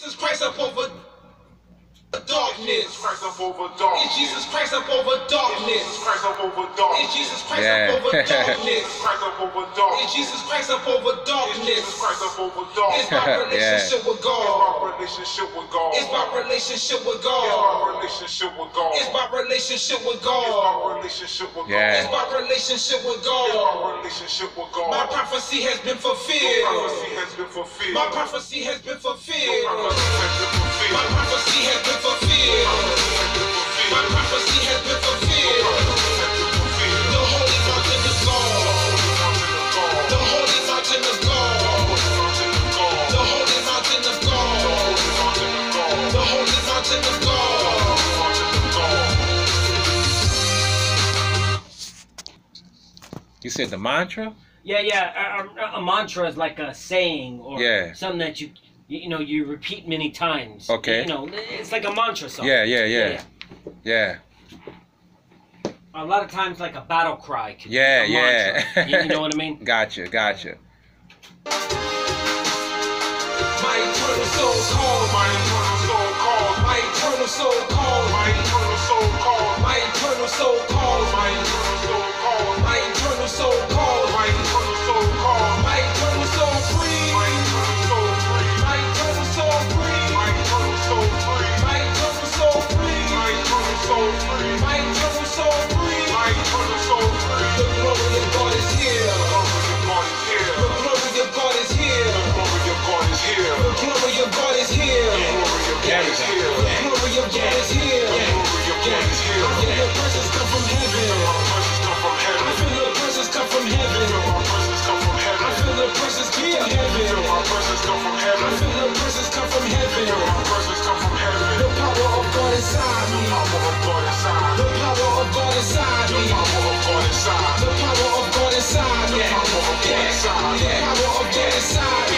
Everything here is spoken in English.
Jesus Christ up over darkness. Christ up over Is darkness. Jesus Christ up over Jesus darkness. Christ up over Is darkness. Jesus Christ Yeah. up over darkness. Christ up over Is darkness. Jesus Christ up over Jesus darkness. Christ up over It's darkness. my relationship with It's God. my relationship with God. It's my relationship with It's my God. relationship with God. It's my relationship with It's my God. relationship with Yeah. It's God. my relationship with It's God. my relationship with God. My prophecy has been Your fulfilled. prophecy has been fulfilled. My prophecy has been Your fulfilled. You said the mantra? Yeah, yeah. A, a, a mantra is like a saying or Yeah. something that you, you know you repeat many times. Okay. You know, it's like a mantra song. Yeah, yeah, yeah. Yeah. A lot of times, like a battle cry. Yeah, a yeah. mantra. you, you know what I mean? Gotcha, gotcha. So. Feel the presence come from heaven. I feel the presence come from heaven. I feel the presence come from heaven. I feel the presence come from heaven. The power of God inside me. The power of God inside The me. power of God inside. The power of God inside me. The power of God inside. yeah. The power of God inside